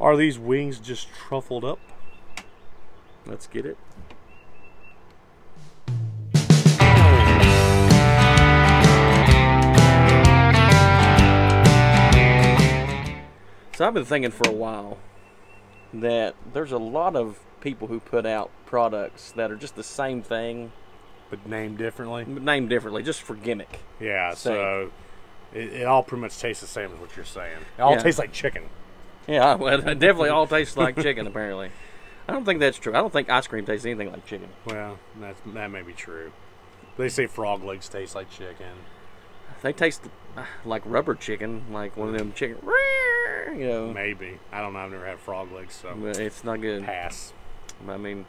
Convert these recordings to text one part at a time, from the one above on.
Are these wings just truffled up? Let's get it. So I've been thinking for a while that there's a lot of people who put out products that are just the same thing, But named differently? but named differently, just for gimmick. Yeah, so it, it all pretty much tastes the same as what you're saying. It all Yeah. tastes like chicken. Yeah, well, it definitely all tastes like chicken. Apparently, I don't think that's true. I don't think ice cream tastes anything like chicken. Well, that's, that may be true. They say frog legs taste like chicken. They taste uh, like rubber chicken, like one of them chicken. You know, Maybe. I don't know. I've never had frog legs, so but it's not good. pass. I mean,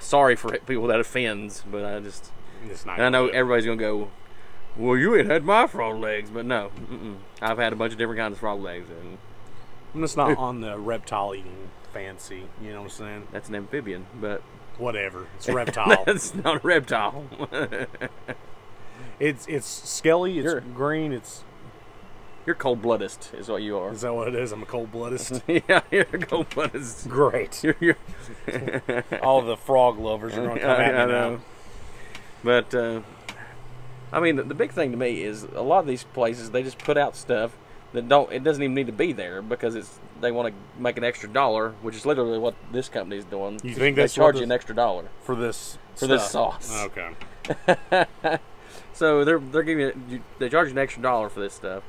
sorry for people that offends, but I just It's not I know good. everybody's gonna go. Well, you ain't had my frog legs, but no, mm-mm. I've had a bunch of different kinds of frog legs, and I'm just not on the reptile eating fancy. You know what I'm saying? that's an amphibian, but Whatever. It's reptile. that's not a reptile. it's it's scaly. It's You're- green. It's You're cold blooded, is what you are. is that what it is? I'm a cold bloodist. yeah, you're cold blooded. Great. You're, you're All the frog lovers are going to come I- at me I now. know. But uh, I mean, the, the big thing to me is a lot of these places they just put out stuff that don't. It doesn't even need to be there because it's they want to make an extra dollar, which is literally what this company is doing. You think they charge you an extra dollar? For this For this sauce. Okay. So they're they're giving you, they charge you an extra dollar for this stuff,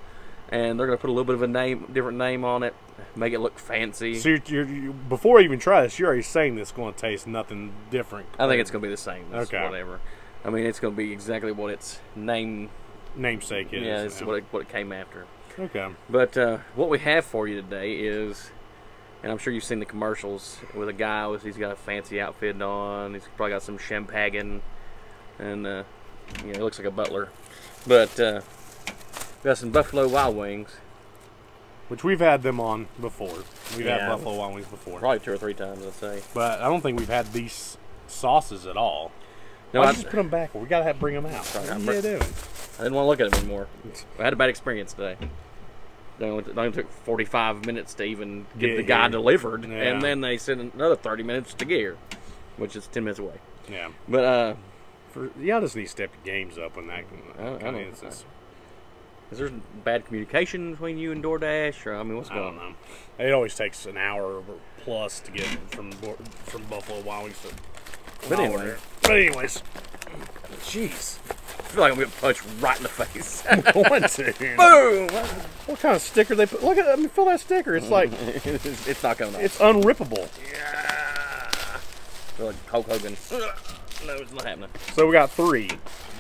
and they're gonna put a little bit of a name, different name on it, make it look fancy. So you're, you're, you before I even try this, you're already saying this going to taste nothing different. I think it's gonna be the same. It's Okay. Whatever. I mean, it's gonna be exactly what its name. namesake is. Yeah, it's what it, what it came after. Okay. But uh, what we have for you today is, and I'm sure you've seen the commercials with a guy with he's got a fancy outfit on. He's probably got some champagne, and uh, you know, he looks like a butler. But uh, we got some Buffalo Wild Wings, Which we've had them on before. We've Yeah. had Buffalo Wild Wings before. probably two or three times, I'd say. But I don't think we've had these sauces at all. No, Why I, just put them back? We gotta have bring them out. Sorry, what I'm are you doing? I didn't want to look at them anymore. I had a bad experience today. They only, it only took 45 minutes to even get Get the guy here. delivered, Yeah. and then they sent another 30 minutes to get here, which is 10 minutes away. Yeah. But uh, For, y'all just need to step your games up in that I- I kind don't- of instance. is there bad communication between you and DoorDash, or I mean, what's going on? know. It always takes an hour or plus to get from Bo- from Buffalo Wild Wings to. But anyway. order. But anyways, jeez, I feel like I'm getting punched right in the face. going to. Boom! What kind of sticker they put? Look at, I mean, feel that sticker. It's like it's, it's not coming off. it's unrippable. yeah. Feel like Hulk Hogan. No, it's not happening. So we got three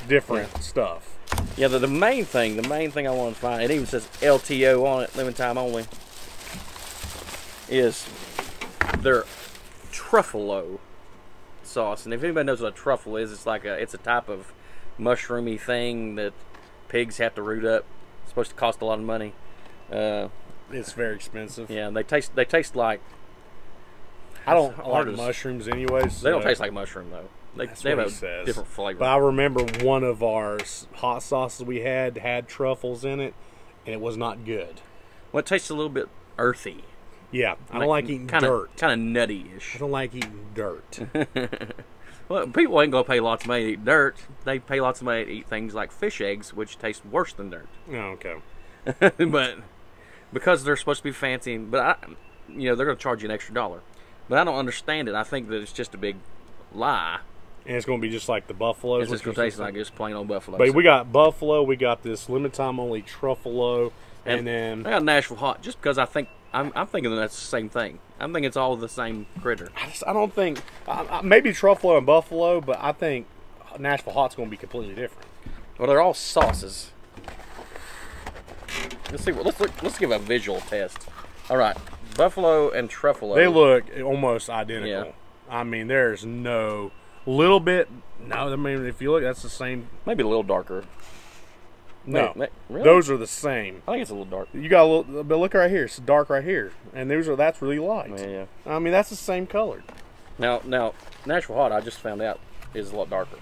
different stuff. Yeah, the, the main thing, the main thing I want to find, it even says LTO on it, limited time only, is their truffalo sauce. And if anybody knows what a truffle is, it's like a it's a type of mushroomy thing that pigs have to root up. It's supposed to cost a lot of money. Uh, It's very expensive. yeah, they taste they taste like I don't like mushrooms anyways. they don't taste like mushroom though. They, That's they have a says. different flavor. But I remember one of our hot sauces we had had truffles in it, and it was not good. well, it tastes a little bit earthy. Yeah, I don't like eating kinda, dirt. Kind of nutty-ish. I don't like eating dirt. Well, people ain't gonna pay lots of money to eat dirt. They pay lots of money to eat things like fish eggs, which taste worse than dirt. oh, okay. but because they're supposed to be fancy, but I, you know, they're gonna charge you an extra dollar. But I don't understand it. I think that it's just a big lie. And it's going to be just like the buffalo. It's just gonna taste like just plain old buffalo. But we got buffalo. We got this limited time only truffalo, and, I then I got Nashville hot just because I think I'm, I'm thinking that's the same thing. I'm thinking it's all the same critter. I, just, I don't think I, I, maybe truffalo and buffalo, but I think Nashville hot's going to be completely different. Well, they're all sauces. Let's see. Let's look, let's give a visual test. All right, buffalo and truffalo. They look almost identical. Yeah. I mean, there's no little bit. No, I mean, if you look, that's the same. maybe a little darker. No, Wait, really? those are the same. I think it's a little dark. You got a little, but look right here. It's dark right here, and those are that's really light. Yeah, yeah. I mean, that's the same color. Now, now, Nashville hot. I just found out is a lot darker.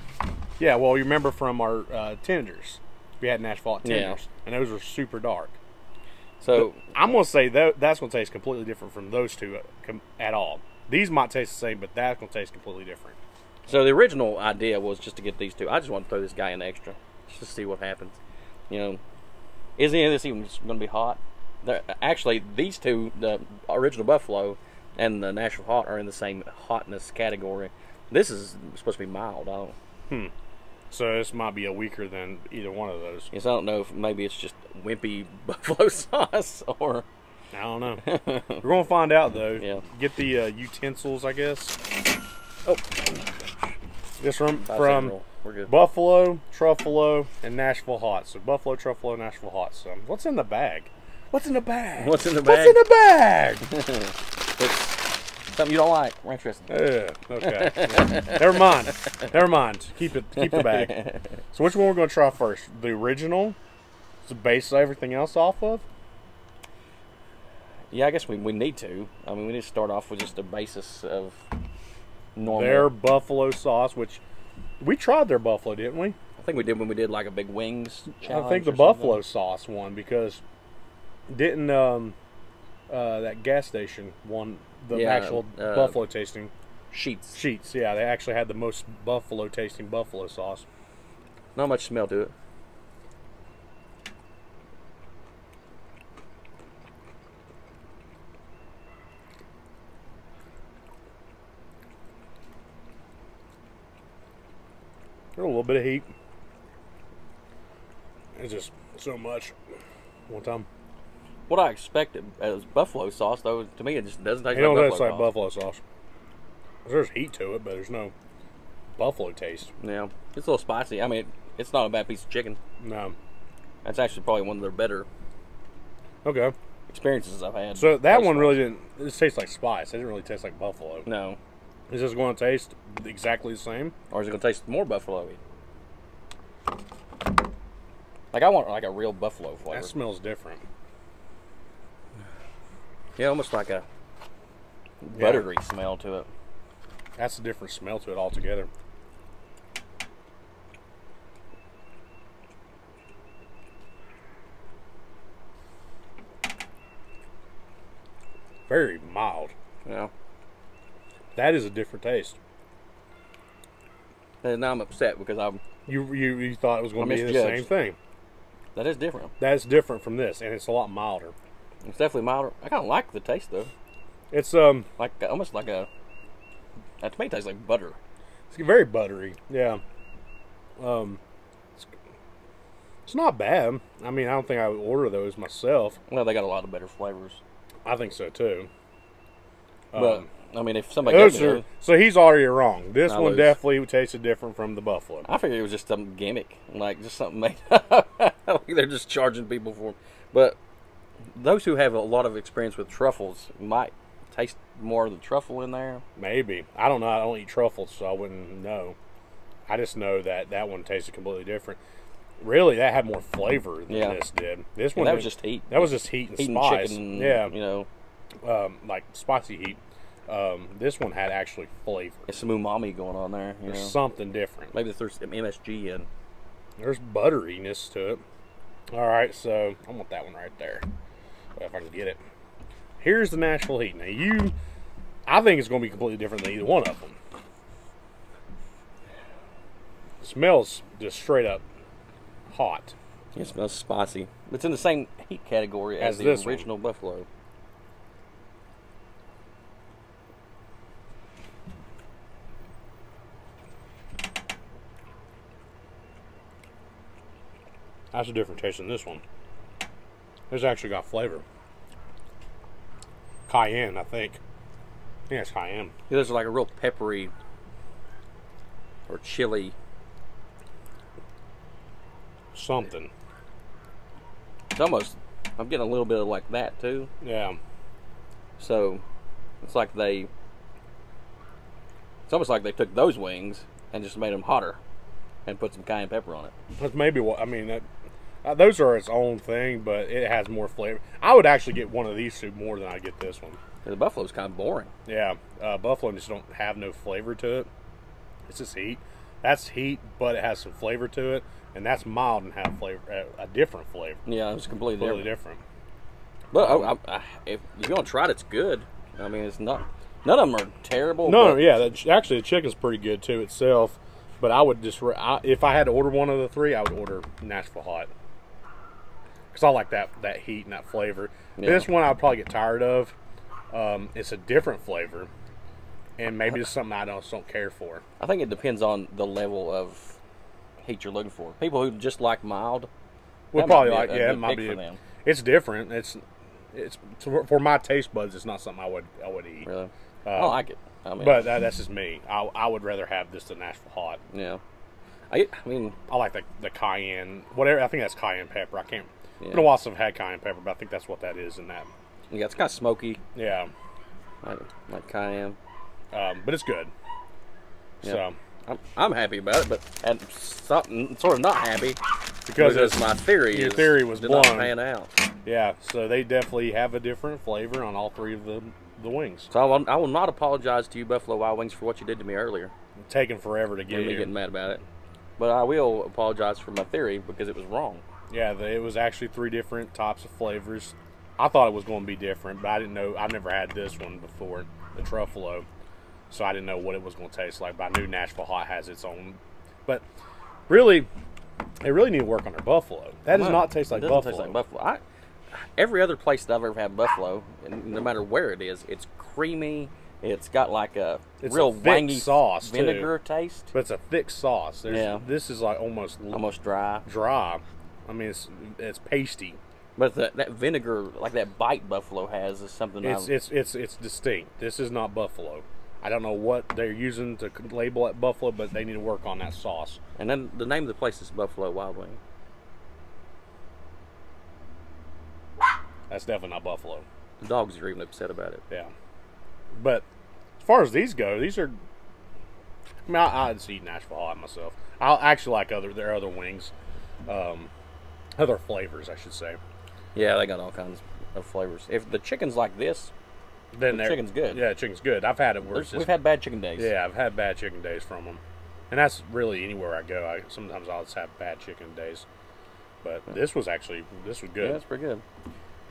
Yeah, well, you remember from our uh, tenders, we had Nashville hot Yeah. tenders, and those were super dark. So I'm gonna say that that's gonna taste completely different from those two uh, at all. These might taste the same, but that's gonna taste completely different. So the original idea was just to get these two. I just want to throw this guy in extra, just to see what happens. You know, is any of this even going to be hot? They're, actually, these two, the original Buffalo and the Nashville Hot, are in the same hotness category. This is supposed to be mild. I don't. So this might be a weaker than either one of those. Yes, I don't know if maybe it's just wimpy buffalo sauce or I don't know. We're gonna find out though. Yeah. Get the uh, utensils, I guess. oh, This from from second. We're good. Buffalo, Truffalo, and Nashville Hot. So Buffalo, Truffalo, Nashville Hot. So what's in the bag? What's in the bag? What's in the bag? What's in the bag? Something you don't like. We're interested. Yeah, okay. Never mind. Never mind. Keep it. Keep the bag. So which one we're gonna try first? The original. To base everything else off of. Yeah, I guess we, we need to. I mean, we need to start off with just a basis of normal. Their buffalo sauce, which we tried their buffalo, didn't we? I think we did when we did like a big wings. I think the something. buffalo sauce one because didn't um uh that gas station one the Yeah, actual uh, buffalo tasting sheets. sheets. Yeah, they actually had the most buffalo tasting buffalo sauce. Not much smell to it. Little bit of heat. It's just so much. One time. What I expected as buffalo sauce, though, to me it just doesn't taste It don't like taste buffalo like sauce. buffalo sauce. There's heat to it, but there's no buffalo taste. Yeah, it's a little spicy. I mean, it's not a bad piece of chicken. No. That's actually probably one of their better Okay. experiences I've had. So that one really didn't. It tastes like spice. It didn't really taste like buffalo. no, Is this going to taste exactly the same? or is it gonna taste more buffalo-y? Like I want like a real buffalo flavor. That smells different. yeah, almost like a Yeah. buttery smell to it. That's a different smell to it altogether. Very mild. Yeah. That is a different taste. And now I'm upset because I'm You you, you thought it was going to be the same thing. That is different. That's different from this, and it's a lot milder. It's definitely milder. I kind of like the taste though. It's um, Like almost like a. That to me tastes like butter. it's very buttery. Yeah. Um, it's, it's not bad. I mean, I don't think I would order those myself. Well, they got a lot of better flavors. I think so too. But Um, I mean, if somebody Those are, so he's already wrong. This I one lose. definitely tasted different from the buffalo. I figured it was just some gimmick, like just something made. like they're just charging people for. 'em. But those who have a lot of experience with truffles might taste more of the truffle in there. Maybe I don't know. I don't eat truffles, so I wouldn't know. I just know that that one tasted completely different. Really, that had more flavor than Yeah. this did. This And one that was just heat. that was just heat and heat and spice. chicken. yeah, you know, um, like spicy heat. Um, this one had actually flavor. it's some umami going on there. You know, There's something different. maybe there's some MSG in. There's butteriness to it. All right, so I want that one right there. If I can get it. Here's the Nashville Heat. Now you, I think it's going to be completely different than either one of them. smells just straight up hot. It smells spicy. It's in the same heat category as, As the this one. original buffalo. That's a different taste than this one. This actually got flavor. Cayenne, I think. Yeah, it's cayenne. Yeah, there's like a real peppery or chili. Something. It's almost. I'm getting a little bit of like that too. Yeah. So it's like they. It's almost like they took those wings and just made them hotter, and put some cayenne pepper on it. That's maybe what I mean. That, uh, those are its own thing, but it has more flavor. I would actually get one of these two more than I get this one. The buffalo's kind of boring. Yeah, uh, buffalo just don't have no flavor to it. It's just heat. That's heat, but it has some flavor to it, and that's mild and have flavor, uh, a different flavor, Yeah, it's completely completely different. different. But I, I, I, if you're gonna try it, it's good. I mean, it's not. None of them are terrible. No, yeah. That, actually, the chicken's pretty good too itself. But I would just, I, if I had to order one of the three, I would order Nashville hot because I like that that heat and that flavor. Yeah. This one I'd probably get tired of. Um, it's a different flavor, and maybe it's something I don't don't care for. I think it depends on the level of heat you're looking for. People who just like mild, might probably like, a yeah, it might be. for them. It's different. It's it's for for my taste buds. It's not something I would I would eat. really. Uh, I like it. I mean, But that, that's just me. I, I would rather have this than Nashville hot. yeah, I, I mean, I like the the cayenne, whatever. I think that's cayenne pepper. I can't. Yeah. Been a while since I've had cayenne pepper, but I think that's what that is in that. yeah, it's kind of smoky, Yeah, like, like cayenne. um, but it's good. Yeah. So I'm, I'm happy about it, but and something sort of not happy because because my theory your is theory was blown. pan out. yeah, so they definitely have a different flavor on all three of the the wings. So I will, I will not apologize to you, Buffalo Wild Wings, for what you did to me earlier. Taking forever to get me getting mad about it. But I will apologize for my theory because it was wrong. Yeah, the, it was actually three different types of flavors. I thought it was going to be different, but I didn't know. I've never had this one before, the truffalo, so I didn't know what it was going to taste like. But I knew Nashville Hot has its own. But really, they really need to work on their buffalo. That does No, not taste like it buffalo. Taste like buffalo. I, every other place that I've ever had buffalo, no matter where it is, it's creamy. It's got like a It's real thick wangy sauce, too. vinegar taste, But it's a thick sauce. There's, Yeah. This is like almost, almost dry. dry. I mean, it's it's pasty. But the, that vinegar, like that bite buffalo has, is something It's I've, it's it's it's distinct. This is not buffalo. I don't know what they're using to label it buffalo, but they need to work on that sauce. And then the name of the place is Buffalo Wild Wing. That's definitely not buffalo. The dogs are even upset about it. Yeah. But as far as these go, these are. I mean, I, I'd eat Nashville hot myself. I actually like other their other wings, um, other flavors, I should say. Yeah, they got all kinds of flavors. If the chicken's like this, Then The chicken's good. Yeah, chicken's good. I've had it worse. we've had bad chicken days. yeah, I've had bad chicken days from them, and that's really anywhere I go. I sometimes I'll just have bad chicken days, but this was actually this was Yeah, good. that's pretty good.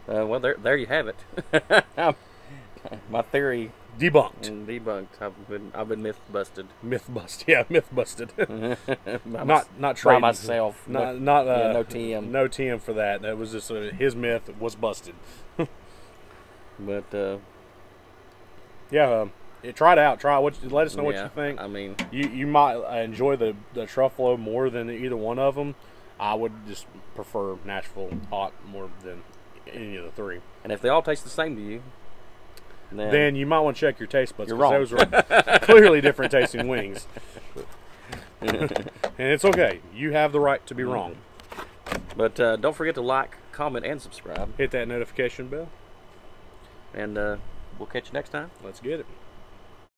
Uh, well, there, there you have it. My theory Debunked, and debunked. I've been, I've been myth busted. myth busted. Yeah, myth busted. Not not by myself. Not No- not uh, yeah, no TM. No TM for that. That was just uh, his myth was busted. But uh, Yeah, um, yeah, try it out. Try. What, let us know what you think. I mean, You you might uh, enjoy the the truffalo more than either one of them. I would just prefer Nashville hot more than any of the three. and if they all taste the same to you, then, Then you might want to check your taste buds. You're wrong. Those are clearly different tasting wings, and it's okay. You have the right to be wrong. but uh, don't forget to like, comment, and subscribe. Hit that notification bell. And uh, we'll catch you next time. Let's get it.